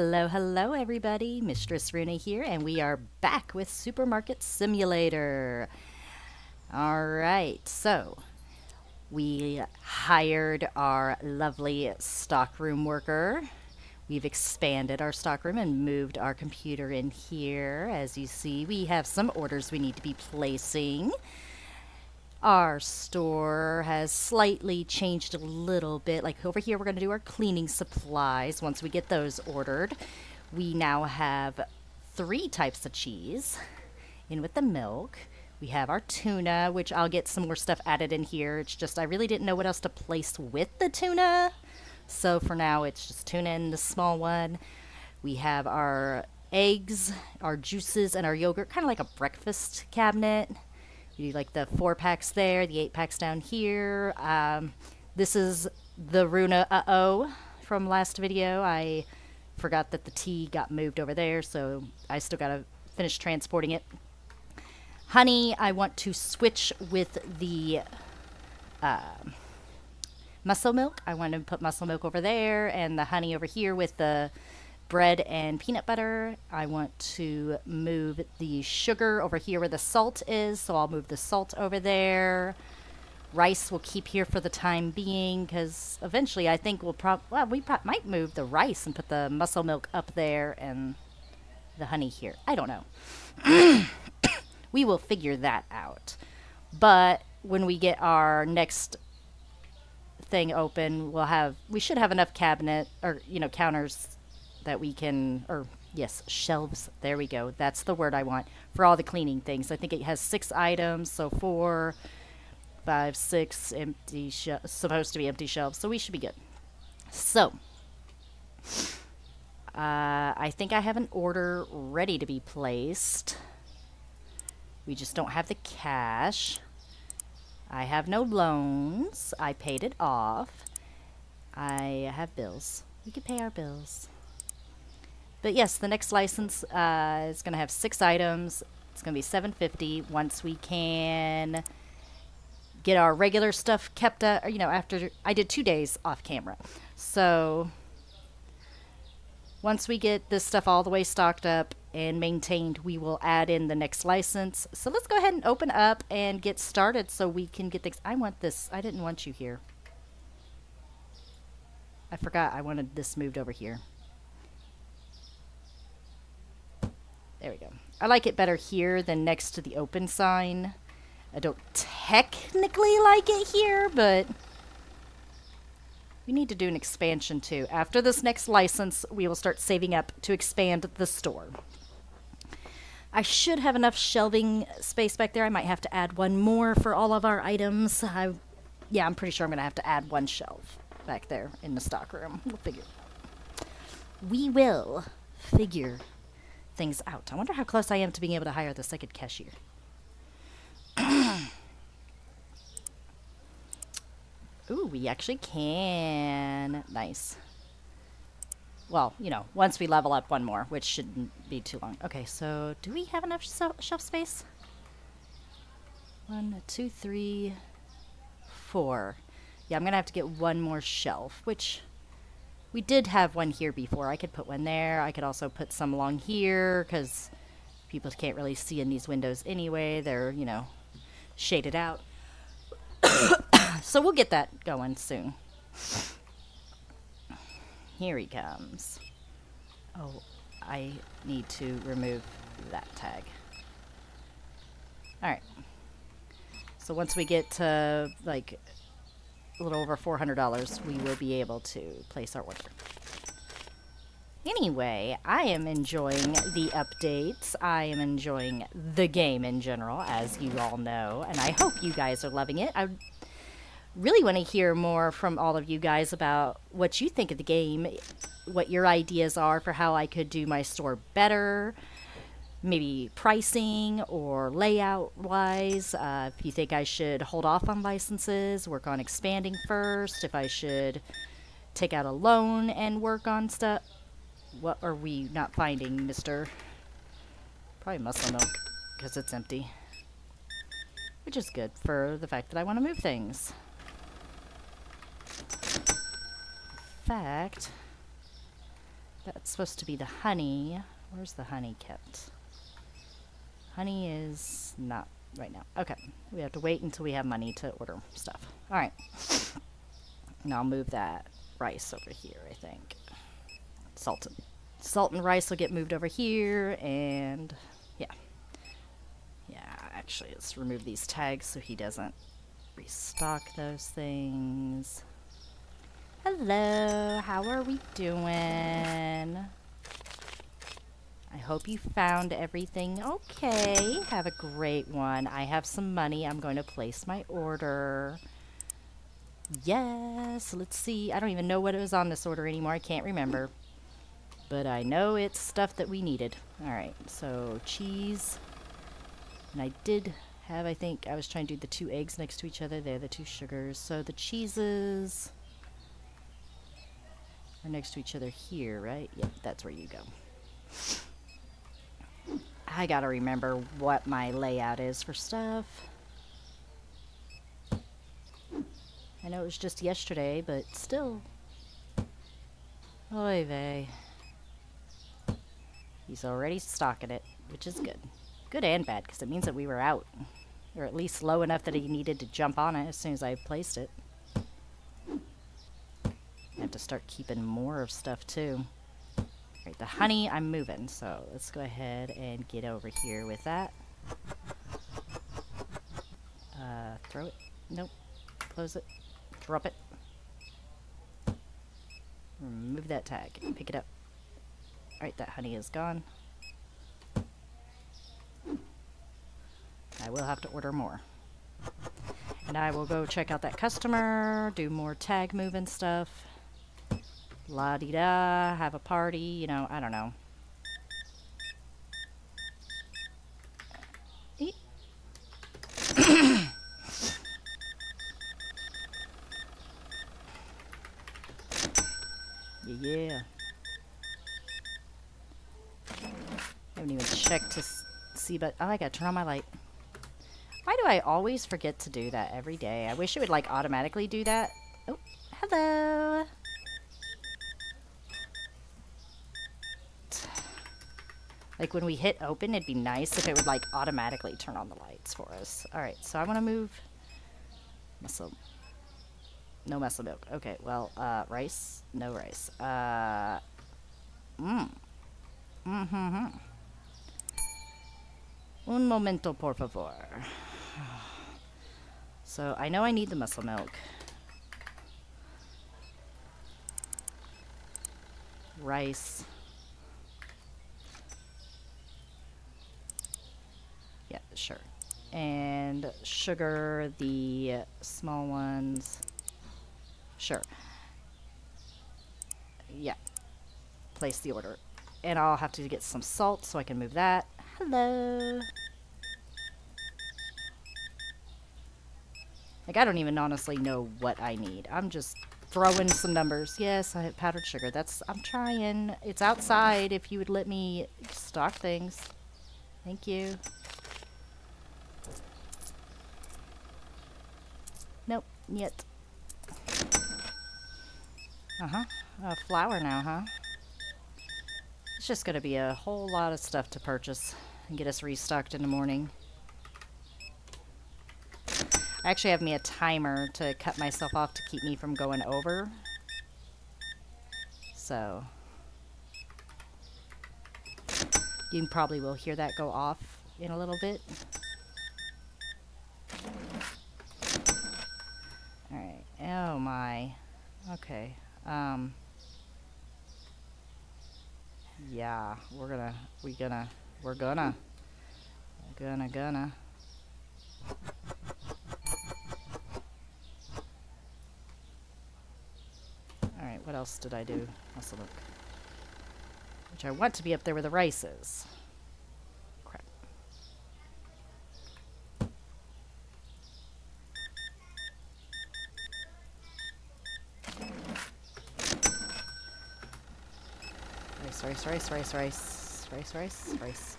Hello, hello, everybody. Mistress Runa here, and we are back with Supermarket Simulator. All right, so we hired our lovely stockroom worker. We've expanded our stockroom and moved our computer in here. As you see, we have some orders we need to be placing. Our store has slightly changed a little bit. Like over here, we're going to do our cleaning supplies once we get those ordered. We now have three types of cheese in with the milk. We have our tuna, which I'll get some more stuff added in here. It's just I really didn't know what else to place with the tuna. So for now, it's just tuna in the small one. We have our eggs, our juices, and our yogurt, kind of like a breakfast cabinet. You like the four packs there, the eight packs down here. Um, this is the Runa uh-oh from last video. I forgot that the tea got moved over there, so I still got to finish transporting it. Honey, I want to switch with the uh, muscle milk. I want to put muscle milk over there and the honey over here with the bread and peanut butter. I want to move the sugar over here where the salt is, so I'll move the salt over there. Rice will keep here for the time being because eventually I think we'll probably, well, we pro might move the rice and put the muscle milk up there and the honey here. I don't know. we will figure that out. But when we get our next thing open, we'll have, we should have enough cabinet or, you know, counters that we can, or yes, shelves. There we go. That's the word I want for all the cleaning things. I think it has six items, so four, five, six empty, supposed to be empty shelves. So we should be good. So, uh, I think I have an order ready to be placed. We just don't have the cash. I have no loans. I paid it off. I have bills. We could pay our bills. But yes, the next license uh, is going to have six items. It's going to be 750 once we can get our regular stuff kept, uh, you know, after I did two days off camera. So once we get this stuff all the way stocked up and maintained, we will add in the next license. So let's go ahead and open up and get started so we can get things. I want this. I didn't want you here. I forgot I wanted this moved over here. There we go. I like it better here than next to the open sign. I don't technically like it here, but we need to do an expansion too. After this next license, we will start saving up to expand the store. I should have enough shelving space back there. I might have to add one more for all of our items. I, yeah, I'm pretty sure I'm going to have to add one shelf back there in the stock room. We'll figure. We will figure things out. I wonder how close I am to being able to hire the second cashier. Ooh, we actually can. Nice. Well, you know, once we level up one more, which shouldn't be too long. Okay, so do we have enough shelf space? One, two, three, four. Yeah, I'm going to have to get one more shelf, which we did have one here before. I could put one there. I could also put some along here because people can't really see in these windows anyway. They're, you know, shaded out. so we'll get that going soon. Here he comes. Oh, I need to remove that tag. Alright. So once we get to, like, a little over $400, we will be able to place our order. Anyway, I am enjoying the updates. I am enjoying the game in general, as you all know, and I hope you guys are loving it. I really want to hear more from all of you guys about what you think of the game, what your ideas are for how I could do my store better, maybe pricing or layout wise. Uh, if you think I should hold off on licenses, work on expanding first, if I should take out a loan and work on stuff. What are we not finding, mister? Probably muscle milk, because it's empty. Which is good for the fact that I want to move things. In fact, That's supposed to be the honey. Where's the honey kept? Honey is not right now. Okay. We have to wait until we have money to order stuff. Alright. And I'll move that rice over here, I think. Salt and, salt and rice will get moved over here, and yeah. Yeah, actually, let's remove these tags so he doesn't restock those things. Hello, how are we doing? I hope you found everything okay. Have a great one. I have some money. I'm going to place my order. Yes, let's see. I don't even know what it was on this order anymore. I can't remember. But I know it's stuff that we needed. Alright, so cheese. And I did have, I think, I was trying to do the two eggs next to each other. They're the two sugars. So the cheeses are next to each other here, right? Yep, that's where you go. I gotta remember what my layout is for stuff. I know it was just yesterday, but still. Oy vey. He's already stocking it, which is good. Good and bad, because it means that we were out. Or at least low enough that he needed to jump on it as soon as I placed it. I have to start keeping more of stuff, too. The honey, I'm moving, so let's go ahead and get over here with that. Uh, throw it. Nope. Close it. Drop it. Remove that tag. Pick it up. Alright, that honey is gone. I will have to order more. And I will go check out that customer, do more tag moving stuff. La-di-da, have a party, you know, I don't know. yeah. Haven't even checked to see, but oh, I gotta turn on my light. Why do I always forget to do that every day? I wish it would like automatically do that. Oh, hello. Like when we hit open, it'd be nice if it would like automatically turn on the lights for us. All right, so I want to move muscle. No muscle milk. Okay, well, uh, rice. No rice. Uh, mmm. Mm-hmm. Un momento, por favor. So I know I need the muscle milk. Rice. Sure. And sugar, the small ones. Sure. Yeah. Place the order. And I'll have to get some salt so I can move that. Hello. Like, I don't even honestly know what I need. I'm just throwing some numbers. Yes, I have powdered sugar. That's, I'm trying. It's outside if you would let me stock things. Thank you. Yet. Uh-huh. Uh, flour now, huh? It's just going to be a whole lot of stuff to purchase and get us restocked in the morning. I actually have me a timer to cut myself off to keep me from going over. So, you probably will hear that go off in a little bit. Alright, oh my. Okay, um, yeah, we're gonna, we gonna, we're gonna, gonna, gonna. Alright, what else did I do? Let's look. Which I want to be up there where the rice is. Rice, rice, rice, rice, rice, rice, rice.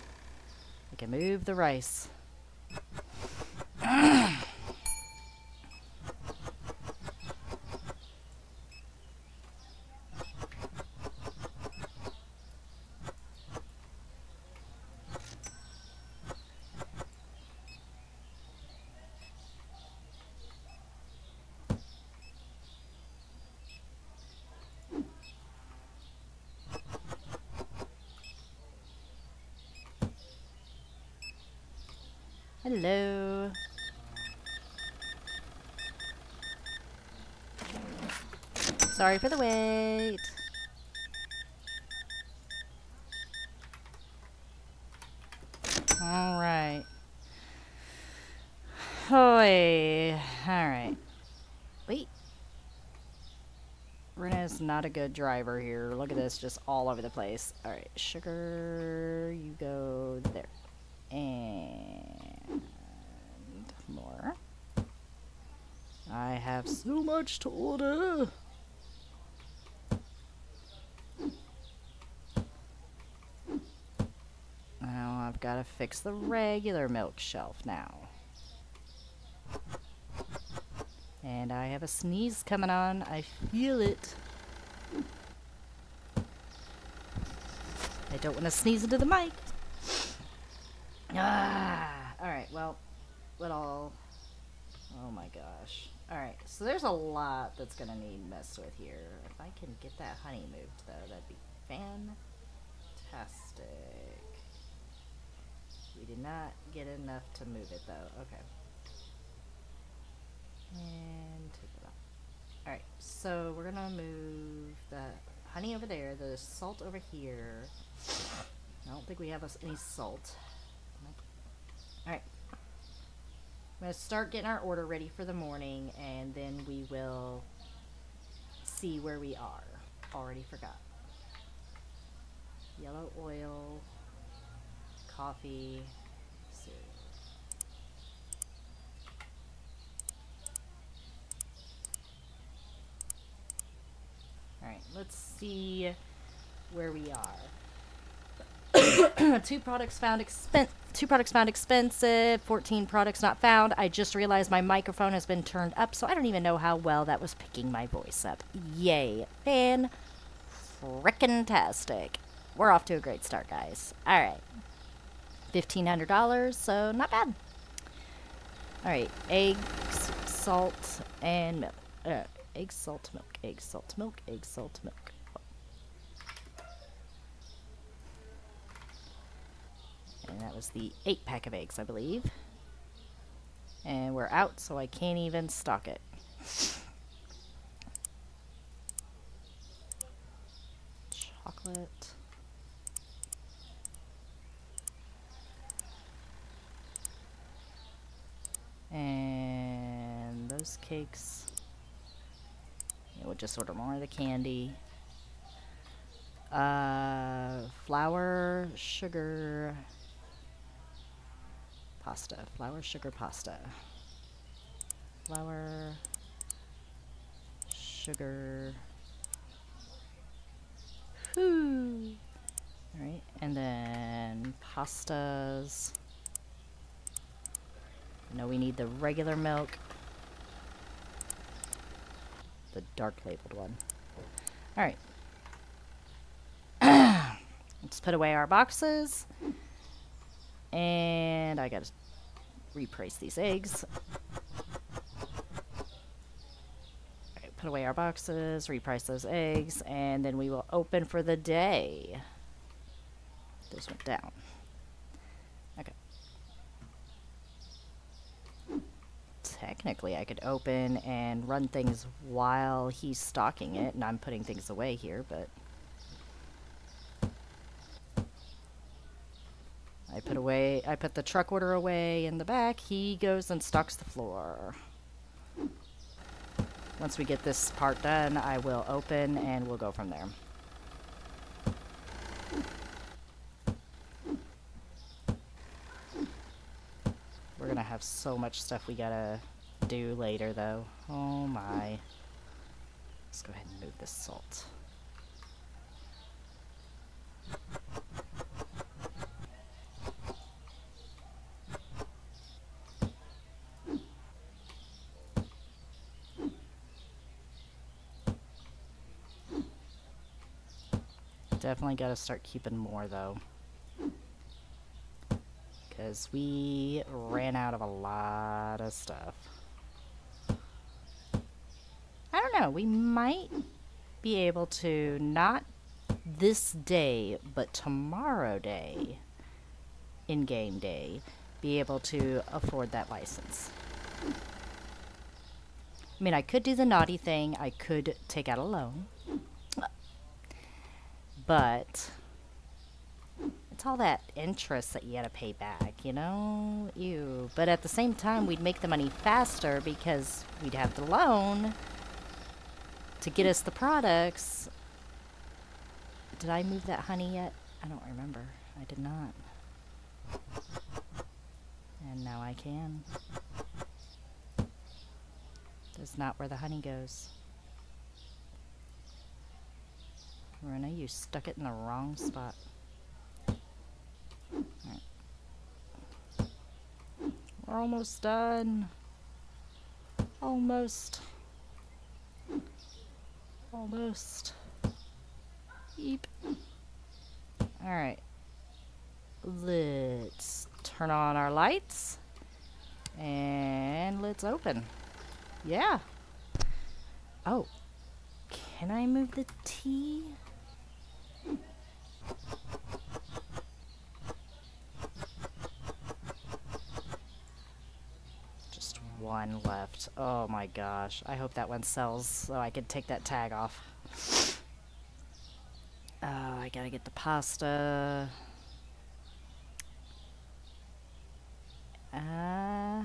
We can move the rice. Hello. Sorry for the wait. All right. Hoy. All right. Wait. Runa's not a good driver here. Look at this, just all over the place. All right, sugar, you go there. And more. I have to order. Now I've got to fix the regular milk shelf now. And I have a sneeze coming on. I feel it. I don't want to sneeze into the mic. Ah, all right. Well, let all. Oh my gosh. All right. So there's a lot that's gonna need messed with here. If I can get that honey moved, though, that'd be fantastic. We did not get enough to move it, though. Okay. And take it out. All right. So we're gonna move the honey over there, the salt over here. I don't think we have any salt. Alright. I'm going to start getting our order ready for the morning, and then we will see where we are. Already forgot. Yellow oil, coffee, cereal. Alright, let's see where we are. two products found expen- two products found expensive, 14 products not found. I just realized my microphone has been turned up, so I don't even know how well that was picking my voice up. Yay. Fan frickin' tastic. We're off to a great start, guys. All right. $1,500, so not bad. All right. Eggs, salt, and milk. Uh, egg, salt, milk, egg, salt, milk, egg, salt, milk. That was the eight pack of eggs, I believe. And we're out, so I can't even stock it. Chocolate. And those cakes. Yeah, we'll just order more of the candy. Uh, flour, sugar, pasta. Flour, sugar, pasta. Flour, sugar. Whoo! Alright, and then pastas. No, we need the regular milk. The dark labeled one. Alright. Let's put away our boxes. And I gotta reprice these eggs. Put away our boxes, reprice those eggs, and then we will open for the day. Those went down. Okay. Technically, I could open and run things while he's stocking it, and I'm putting things away here, but... I put away, I put the truck order away in the back. He goes and stocks the floor. Once we get this part done, I will open and we'll go from there. We're gonna have so much stuff we gotta do later though. Oh my. Let's go ahead and move this salt. Definitely got to start keeping more though. Because we ran out of a lot of stuff. I don't know, we might be able to, not this day, but tomorrow day, in game day, be able to afford that license. I mean, I could do the naughty thing. I could take out a loan. But it's all that interest that you gotta pay back, you know? Ew. But at the same time, we'd make the money faster because we'd have the loan to get us the products. Did I move that honey yet? I don't remember. I did not. And now I can. That's not where the honey goes. Runa, you stuck it in the wrong spot. Right. We're almost done. Almost. Almost. Eep. Alright. Let's turn on our lights. And let's open. Yeah. Oh. Can I move the tea? Just one left. Oh my gosh. I hope that one sells so I can take that tag off. Oh, I gotta get the pasta. Uh,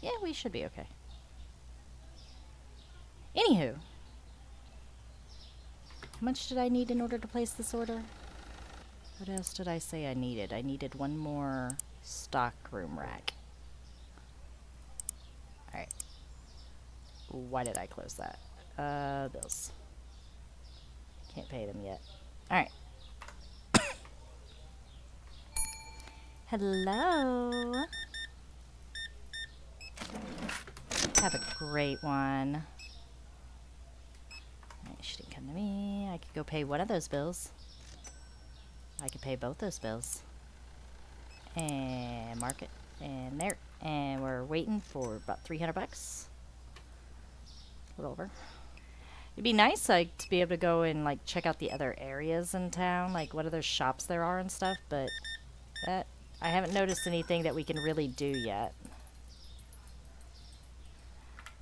yeah, we should be okay. Anywho, how much did I need in order to place this order? What else did I say I needed? I needed one more stock room rack. Alright. Why did I close that? Uh, bills. Can't pay them yet. Alright. Hello. Have a great one. Right, she didn't come to me. I could go pay one of those bills. I could pay both those bills. And mark it. And there. And we're waiting for about 300 bucks. Over. It'd be nice like to be able to go and like check out the other areas in town, like what other shops there are and stuff, but that I haven't noticed anything that we can really do yet.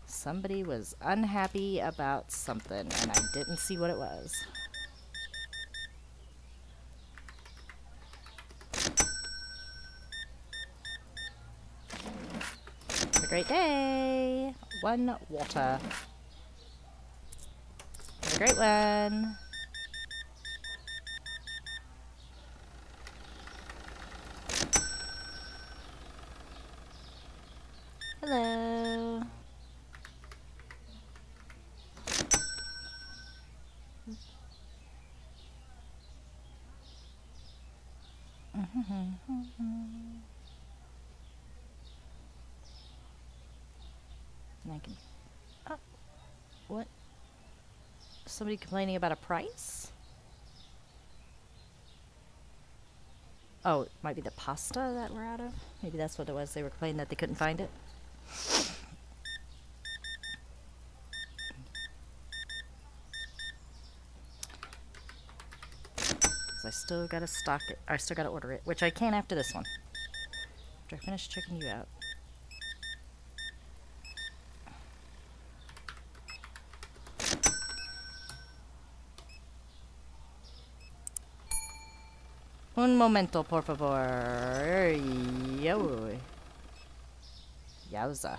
Somebody was unhappy about something, and I didn't see what it was. Have a great day! One water. A great one! Hello. And I can. Oh, what? Somebody complaining about a price? Oh, it might be the pasta that we're out of. Maybe that's what it was. They were complaining that they couldn't find it. 'Cause I still gotta stock it. I still gotta order it, which I can after this one. After I finish checking you out. Un momento, por favor. Yo. Yowza.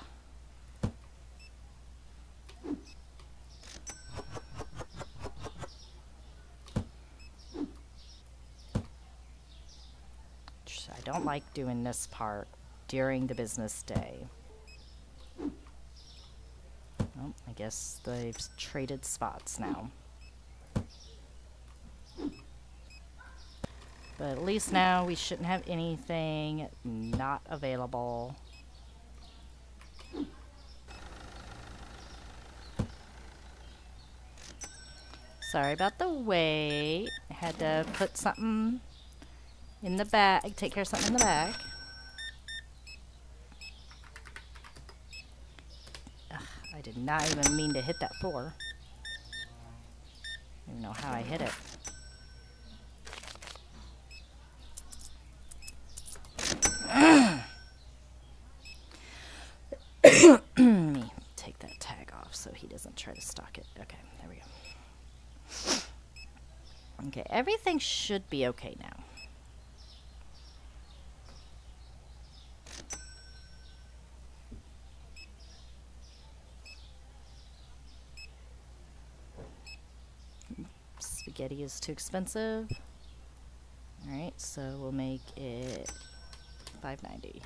I don't like doing this part during the business day. Well, I guess they've traded spots now. But at least now we shouldn't have anything not available. Sorry about the wait. Had to put something in the bag, take care of something in the bag. Ugh, I did not even mean to hit that floor. I don't even know how I hit it. Let me take that tag off so he doesn't try to stock it. Okay, there we go. Okay, everything should be okay now. Spaghetti is too expensive. Alright, so we'll make it 590.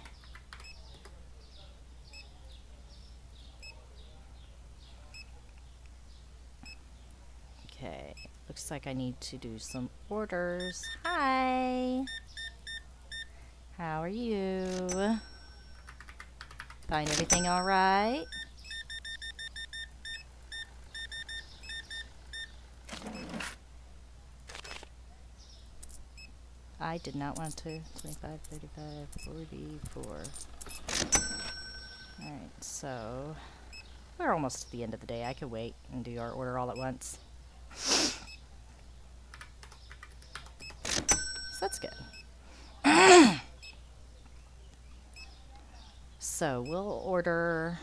Okay, like I need to do some orders. Hi! How are you? Find everything alright? I did not want to. 25, 35, 44. Alright, so we're almost at the end of the day. I could wait and do our order all at once. that's good. so we'll order.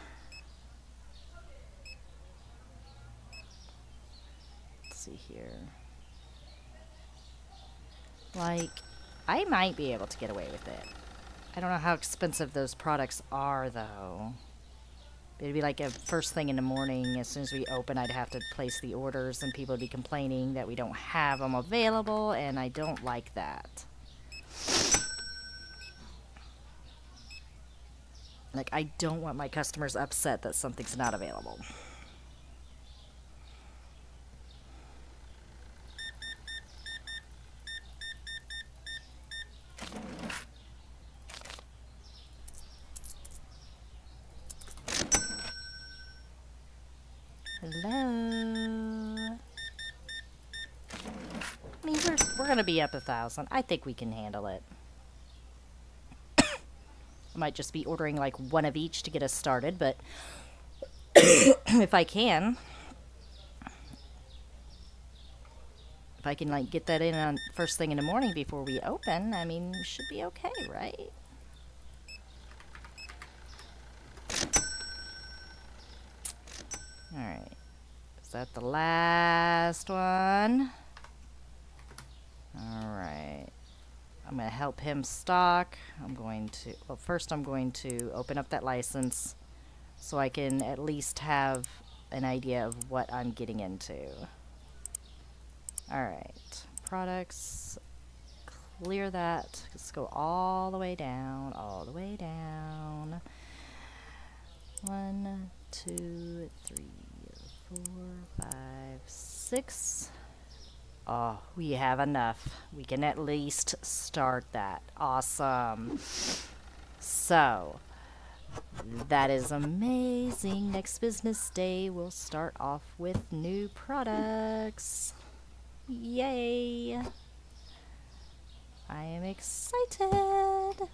Let's see here. Like, I might be able to get away with it. I don't know how expensive those products are, though. It'd be like a first thing in the morning, as soon as we open, I'd have to place the orders, and people would be complaining that we don't have them available, and I don't like that. Like, I don't want my customers upset that something's not available. Hello. I mean, we're, going to be up a thousand. I think we can handle it. I might just be ordering like one of each to get us started, but if I can, if I can like get that in on first thing in the morning before we open, I mean, should be okay, right? Alright. Is that the last one? I'm going to help him stock. I'm going to, well, first I'm going to open up that license so I can at least have an idea of what I'm getting into. Alright. Products. Clear that. Let's go all the way down, all the way down. One, two, three, four, five, six. Oh, we have enough. We can at least start that. Awesome. So, that is amazing. Next business day, we'll start off with new products. Yay! I am excited.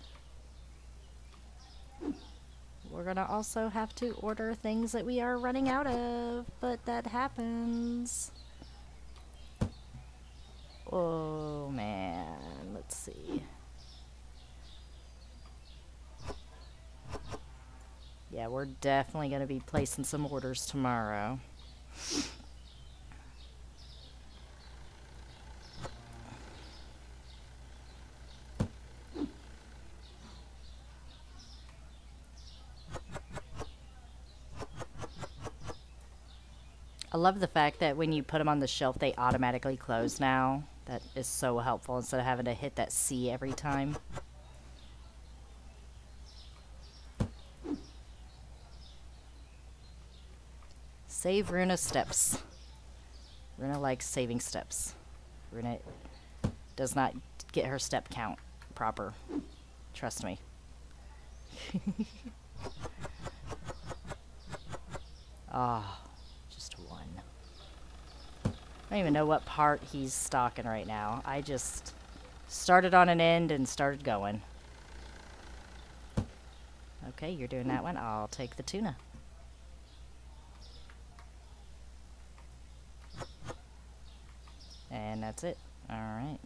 We're gonna also have to order things that we are running out of, but that happens. Oh man, let's see. Yeah, we're definitely gonna be placing some orders tomorrow. I love the fact that when you put them on the shelf, they automatically close now. That is so helpful instead of having to hit that C every time. Save Runa steps. Runa likes saving steps. Runa does not get her step count proper. Trust me. Ah. oh. I don't even know what part he's stalking right now. I just started on an end and started going. Okay, you're doing that one. I'll take the tuna. And that's it. Alright.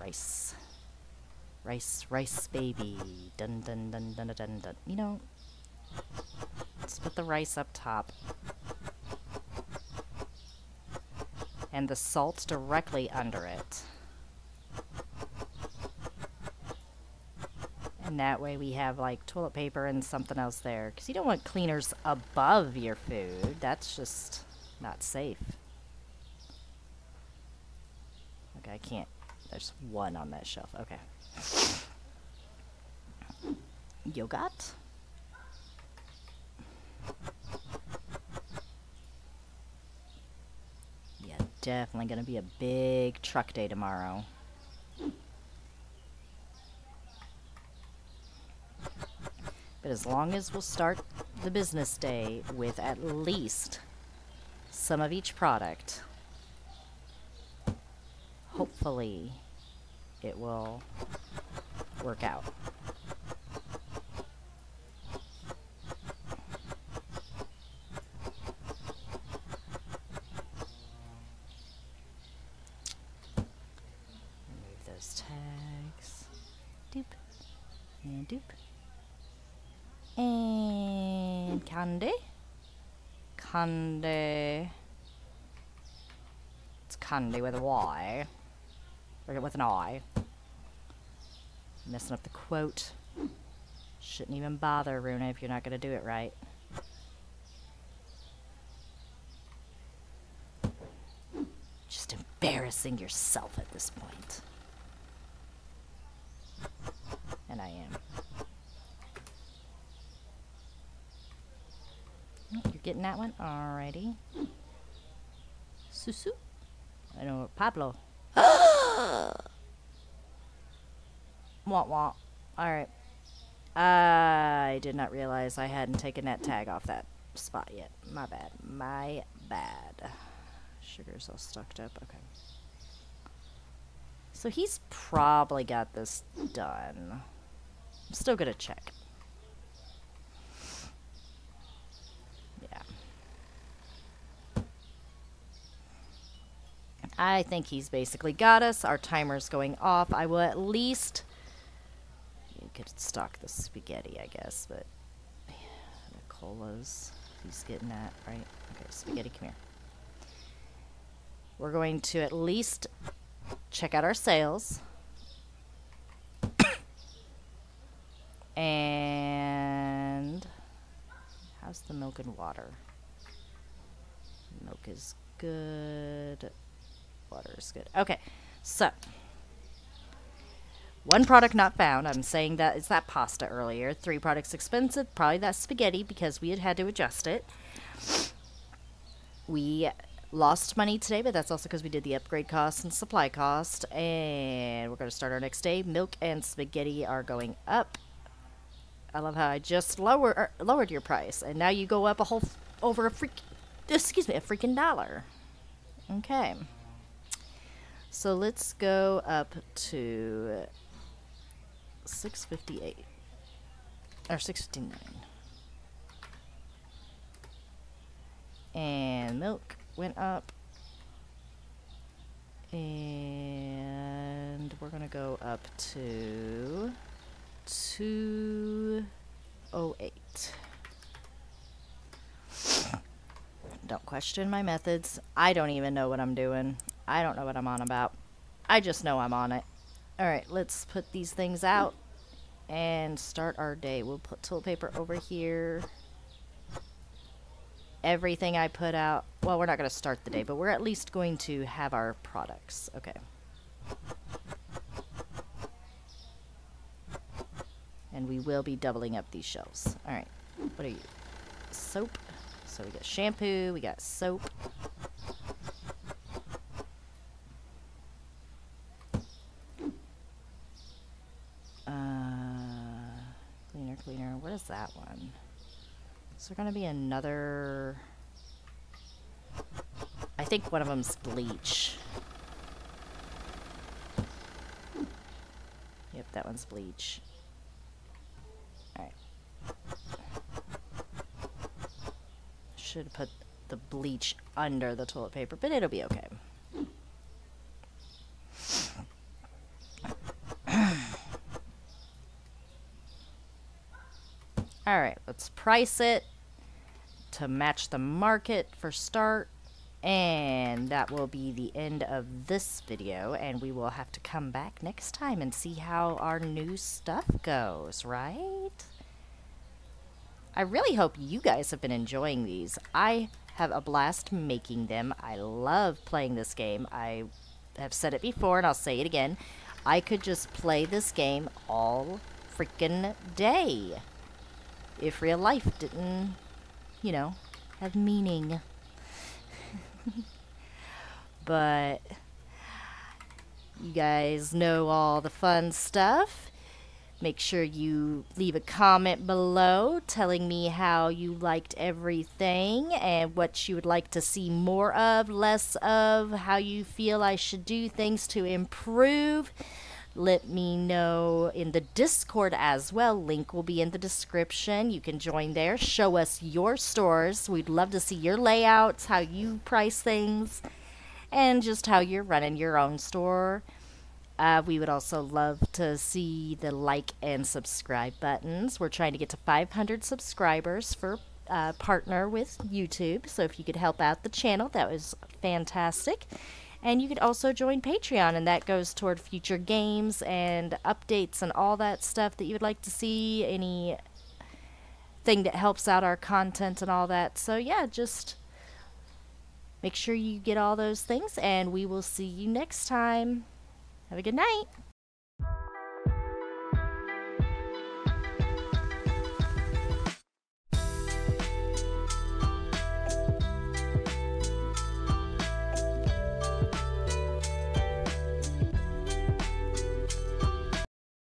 Rice. Rice, rice, baby. Dun dun dun dun dun. dun. You know, let's put the rice up top. And the salt directly under it. And that way we have like toilet paper and something else there. Because you don't want cleaners above your food. That's just not safe. Okay, I can't. There's one on that shelf. Okay. Yogurt. Yeah, definitely going to be a big truck day tomorrow. But as long as we'll start the business day with at least some of each product, hopefully it will work out. Remove those tags. Doop. And doop. And candy. Candy. It's candy with a Y. Or with an I. Messing up the quote. Shouldn't even bother, Runa, if you're not going to do it right. Just embarrassing yourself at this point. And I am. You're getting that one? Alrighty. Susu. I know, Pablo. Wah wah. Alright. I did not realize I hadn't taken that tag off that spot yet. My bad. My bad. Sugar's all stuck up. Okay. So he's probably got this done. I'm still gonna check. I think he's basically got us. Our timer's going off. I will at least you could stock the spaghetti, I guess, but the colas. He's getting that right. Okay, spaghetti, come here. We're going to at least check out our sales. and how's the milk and water? Milk is good. Water is good. Okay, so one product not found. I'm saying that is that pasta earlier. Three products expensive. Probably that spaghetti because we had had to adjust it. We lost money today, but that's also because we did the upgrade cost and supply cost. And we're going to start our next day. Milk and spaghetti are going up. I love how I just lower er, lowered your price, and now you go up a whole over a freak. Excuse me, a freaking dollar. Okay. So let's go up to 658 or 659. And milk went up. And we're going to go up to 208. Don't question my methods. I don't even know what I'm doing. I don't know what I'm on about. I just know I'm on it. All right, let's put these things out and start our day. We'll put toilet paper over here. Everything I put out, well, we're not going to start the day, but we're at least going to have our products. Okay. And we will be doubling up these shelves. All right. What are you? Soap. So we got shampoo, we got soap. Uh, cleaner, That one? Is there going to be another? I think one of them's bleach. Yep, that one's bleach. Alright. Should put the bleach under the toilet paper, but it'll be okay. All right, let's price it to match the market for start. And that will be the end of this video, and we will have to come back next time and see how our new stuff goes, right? I really hope you guys have been enjoying these. I have a blast making them. I love playing this game. I have said it before, and I'll say it again. I could just play this game all freaking day if real life didn't, you know, have meaning. but you guys know all the fun stuff. Make sure you leave a comment below telling me how you liked everything and what you would like to see more of, less of, how you feel I should do things to improve. Let me know in the Discord as well. Link will be in the description. You can join there. Show us your stores. We'd love to see your layouts, how you price things, and just how you're running your own store. Uh, we would also love to see the like and subscribe buttons. We're trying to get to 500 subscribers for uh, partner with YouTube. So if you could help out the channel, that was fantastic. And you could also join Patreon, and that goes toward future games and updates and all that stuff that you would like to see. Any thing that helps out our content and all that. So yeah, just make sure you get all those things, and we will see you next time. Have a good night.